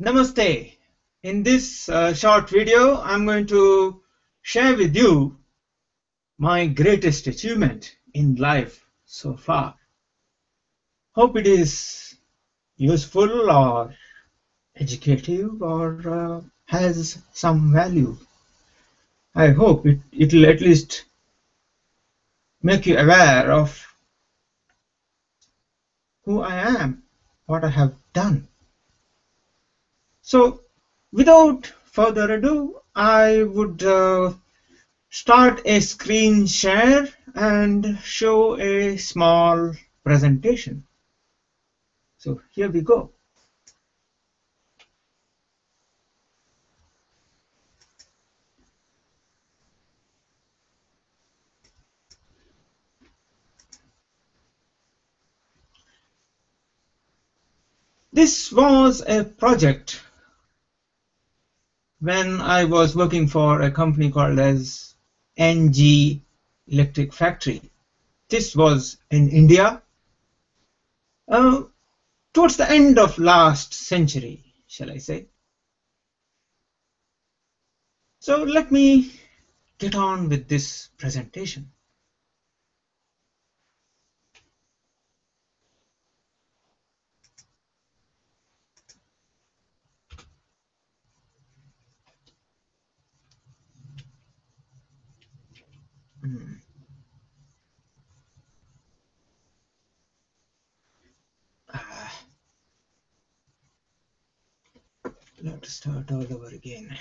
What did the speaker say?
Namaste. In this uh, short video, I'm going to share with you my greatest achievement in life so far. Hope it is useful or educative or uh, has some value. I hope it, it will at least make you aware of who I am, what I have done. So without further ado, I would uh, start a screen share and show a small presentation. So here we go. This was a project when I was working for a company called as NG Electric Factory. This was in India uh, towards the end of last century, shall I say. So let me get on with this presentation. Hmm. Ah. Let's start all over again.